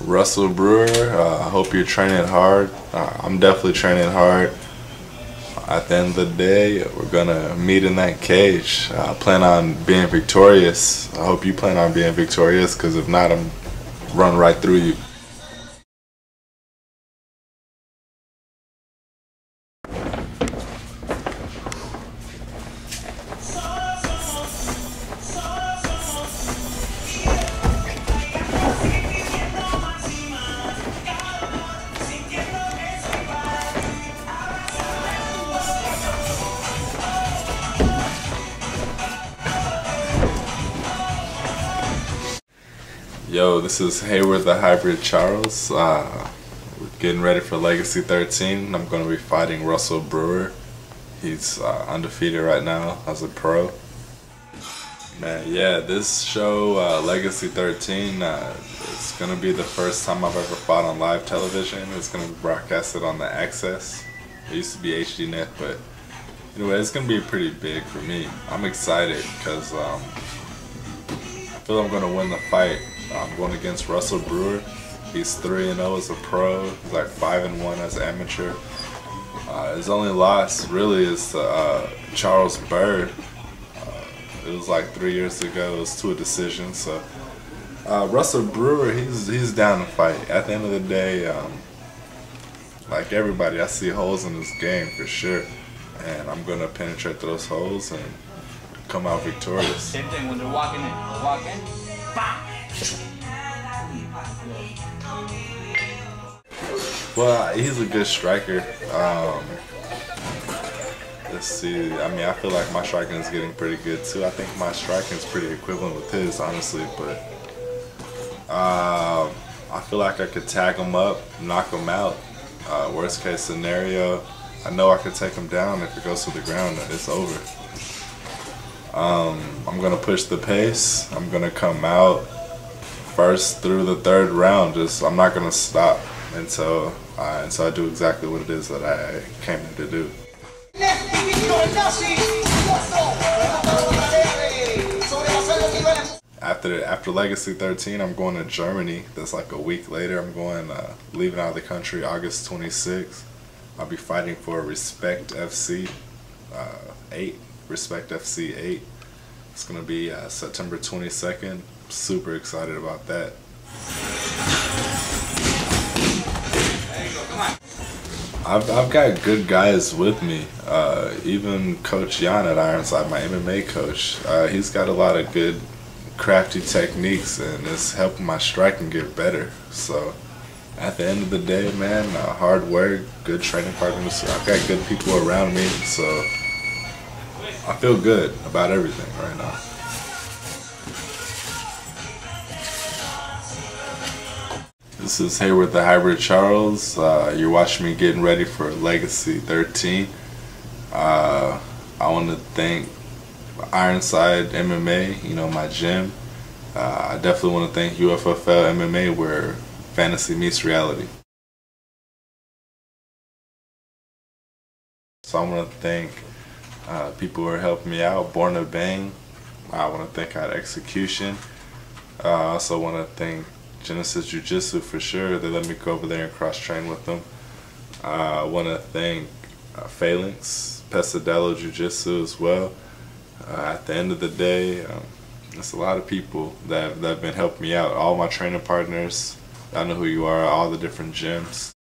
Russell Brewer, uh, I hope you're training hard. Uh, I'm definitely training hard. At the end of the day, we're gonna meet in that cage. I plan on being victorious. I hope you plan on being victorious, because if not, I'm run right through you. Yo, this is Hayward the Hybrid Charles. Uh, we're getting ready for Legacy 13. I'm going to be fighting Russell Brewer. He's uh, undefeated right now as a pro. Man, yeah, this show, uh, Legacy 13, uh, it's going to be the first time I've ever fought on live television. It's going to be broadcasted on the AXS. It used to be HDNet, but anyway, it's going to be pretty big for me. I'm excited because um, I feel I'm going to win the fight. I'm going against Russell Brewer. He's 3 and 0 as a pro. He's like 5 and 1 as amateur. Uh, his only loss really is uh, Charles Byrd. Uh, it was like three years ago. It was to a decision. So uh, Russell Brewer, he's he's down to fight. At the end of the day, um, like everybody, I see holes in this game for sure, and I'm gonna penetrate those holes and come out victorious. Same thing when they're walking in. Walk in. Bam! Well, he's a good striker. Um, let's see. I mean, I feel like my striking is getting pretty good too. I think my striking is pretty equivalent with his, honestly. But uh, I feel like I could tag him up, knock him out. Uh, worst case scenario, I know I could take him down if it goes to the ground. It's over. Um, I'm gonna push the pace. I'm gonna come out first through the third round. Just I'm not gonna stop until uh, until I do exactly what it is that I came in to do. After after Legacy 13, I'm going to Germany. That's like a week later. I'm going uh, leaving out of the country August 26th. I'll be fighting for Respect FC uh, 8. Respect FC 8. It's gonna be uh, September 22nd. Super excited about that. I've, I've got good guys with me. Uh, even Coach Jan at Ironside, my MMA coach, uh, he's got a lot of good, crafty techniques, and it's helping my striking get better. So, at the end of the day, man, uh, hard work, good training partners. I've got good people around me, so I feel good about everything right now. This is Hayward the Hybrid Charles. Uh, you're watching me getting ready for Legacy 13. Uh, I want to thank Ironside MMA, you know, my gym. Uh, I definitely want to thank UFFL MMA where fantasy meets reality. So I want to thank uh, people who are helping me out. Born to Bang. I want to thank out Execution. Uh, I also want to thank Genesis Jiu Jitsu for sure. They let me go over there and cross train with them. Uh, I want to thank uh, Phalanx, Pesadelo Jiu Jitsu as well. Uh, at the end of the day, um, there's a lot of people that, that have been helping me out. All my training partners, I know who you are, all the different gyms.